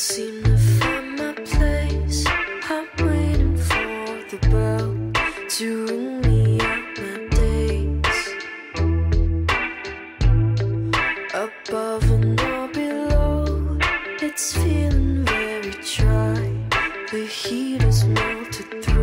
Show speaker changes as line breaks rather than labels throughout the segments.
seem to you and me my Above and below. It's feeling very dry. The heat has melted through.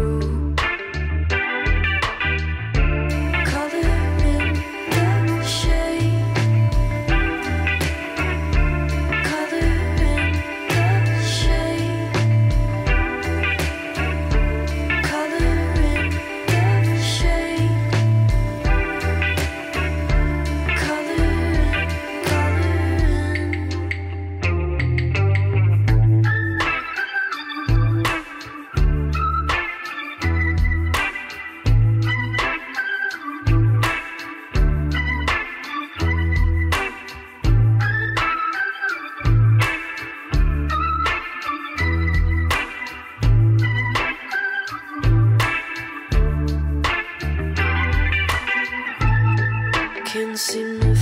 can see me.